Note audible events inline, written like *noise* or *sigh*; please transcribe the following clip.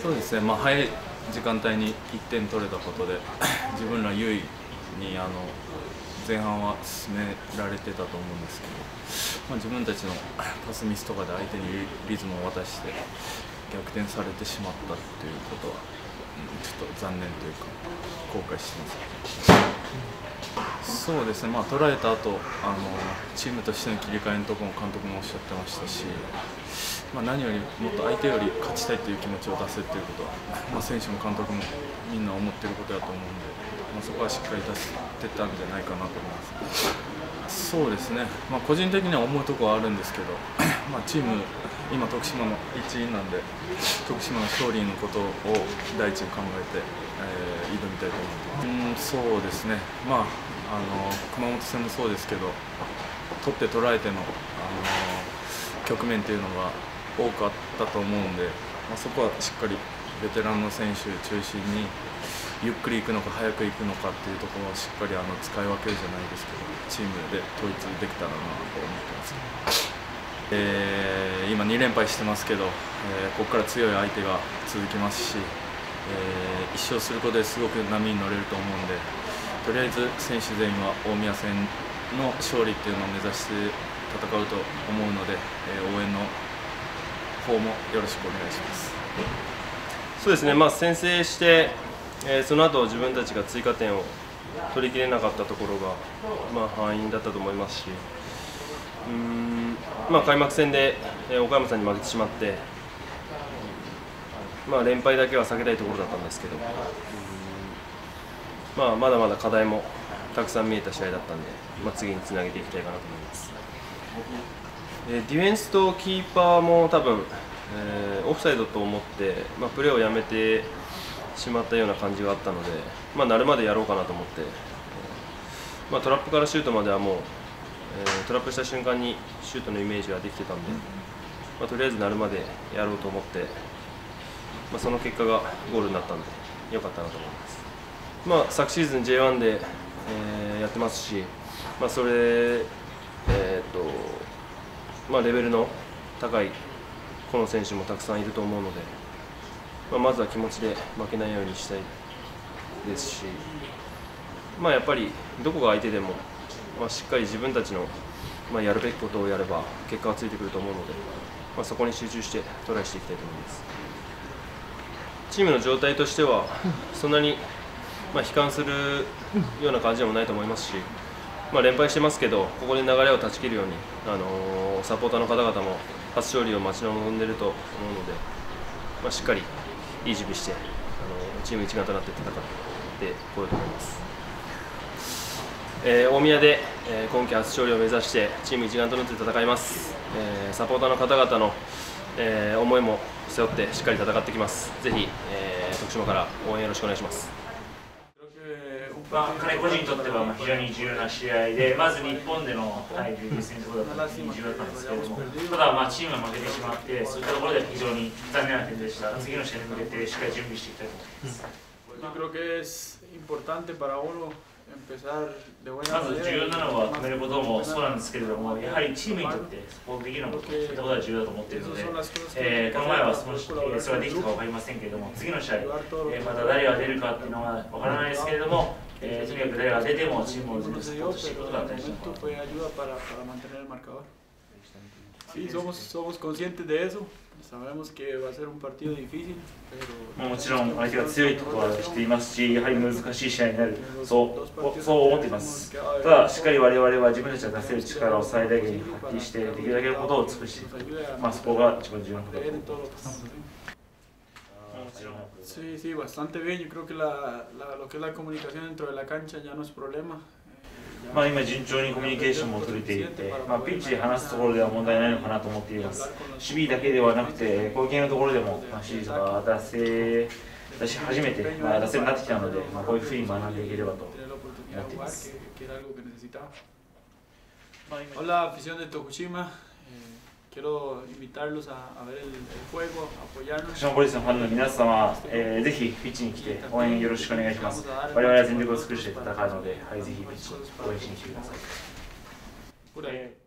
そうですね、まあ、早い時間帯に1点取れたことで *clears throat* 自分ら優位にあの前半は進められてたと思うんですけど、まあ、自分たちの *clears throat* パスミスとかで相手にリズムを渡して逆転されてしまったということは、うん、ちょっと残念というか後悔してます。そうですね、まあ、捉えた後あのチームとしての切り替えのところも監督もおっしゃってましたし、まあ、何よりもっと相手より勝ちたいという気持ちを出せということは、まあ、選手も監督もみんな思っていることだと思うので、まあ、そこはしっかり出してたんじゃないかなと思います。そうですね、まあ、個人的には思うところはあるんですけど、まあ、チーム、今、徳島の一員なんで、徳島の勝利のことを第一に考えて、えー、挑みたいと思ってます。うんそうですね、まああの、熊本戦もそうですけど、取って捉えての、あの局面というのが多かったと思うんで、まあ、そこはしっかりベテランの選手中心にゆっくり行くのか早く行くのかっていうところをしっかりあの使い分けるじゃないですけどチームで統一できたらなと思ってます、えー、今2連敗してますけど、えー、ここから強い相手が続きますし、えー、1勝することですごく波に乗れると思うんでとりあえず選手全員は大宮戦の勝利っていうのを目指して戦うと思うので、え応援の方もよろしくお願いします。そうですね、まあ、先制して、えー、その後自分たちが追加点を取りきれなかったところが、まあ、敗因だったと思いますし、うんまあ、開幕戦で、えー、岡山さんに負けてしまって、まあ、連敗だけは避けたいところだったんですけど、まあ、まだまだ課題もたくさん見えた試合だったんで、まあ、次につなげていきたいかなと思います。ディフェンスとキーパーも多分、えー、オフサイドと思って、まあ、プレーをやめてしまったような感じがあったので、まあ、なるまでやろうかなと思って、まあ、トラップからシュートまではもう、えー、トラップした瞬間にシュートのイメージができてたんで、まあ、とりあえずなるまでやろうと思って、まあ、その結果がゴールになったんでよかったなと思います。まあ、昨シーズン J1 で、えー、やってますし、まあ、それ、まあ、レベルの高いこの選手もたくさんいると思うので、まあ、まずは気持ちで負けないようにしたいですし、まあ、やっぱりどこが相手でも、まあ、しっかり自分たちの、まあ、やるべきことをやれば結果がついてくると思うので、まあ、そこに集中してトライしていきたいと思います。チームの状態としてはそんなにま、悲観するような感じでもないと思いますし、まあ、連敗してますけど、ここで流れを断ち切るように、あのー、サポーターの方々も初勝利を待ち望んでいると思うので、まあ、しっかりいい準備して、あのー、チーム一丸となって戦ってこようと思います。えー、大宮で、えー、今季初勝利を目指してチーム一丸となって戦います、えー、サポーターの方々の、えー、思いも背負ってしっかり戦ってきます。ぜひ、えー、徳島から応援よろしくお願いします。まあ、彼個人にとっては非常に重要な試合で、まず日本での対決戦ということだった非常に重要だったんですけれども、ただ、まあ、チームが負けてしまって、そういったところで非常に残念な点でした。次の試合に向けてしっかり準備していきたいと思います。まず重要なのは止めることもそうなんですけれども、やはりチームにとってスポーツできること、そういったことが重要だと思っているので、えー、この前はそのそれができたか分かりませんけれども、次の試合、えー、また誰が出るかっていうのは分からないですけれども、えー、とにかく誰が出てもしていくことが大事だと思います。Sí, somos, somos conscientes de eso. Sabemos que va a ser un partido difícil, pero... もちろん相手が強いことは知っていますし、やはり難しい試合になる、そうそう思っています。ただ、しっかり我々は自分たちが出せる力を最大限に発揮して、できるだけのことを尽くしていく、まあ、そこが一番重要なことだと思います。Sí, sí, bastante bien. Yo creo que la, la, lo que es la comunicación dentro de la cancha ya no es problema. まあ、今、順調にコミュニケーションも取れていて、まあ、ピッチで話すところでは問題ないのかなと思っています。守備だけではなくて、攻撃のところでも、まあ、指示が出せ出し始めて、まあ、出せるようになってきたので、まあ、こういうふうに学んでいければと思っています。Hola, afición de Tokushima. Quiero invitarlos a, a ver el, el, juego, apoyarnos. ショーンポリスのファンの皆様、えー、ぜひピッチに来て応援よろしくお願いします。我々は全力を尽くして戦うので、はい、ぜひピッチ応援しに来てください。